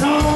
Thank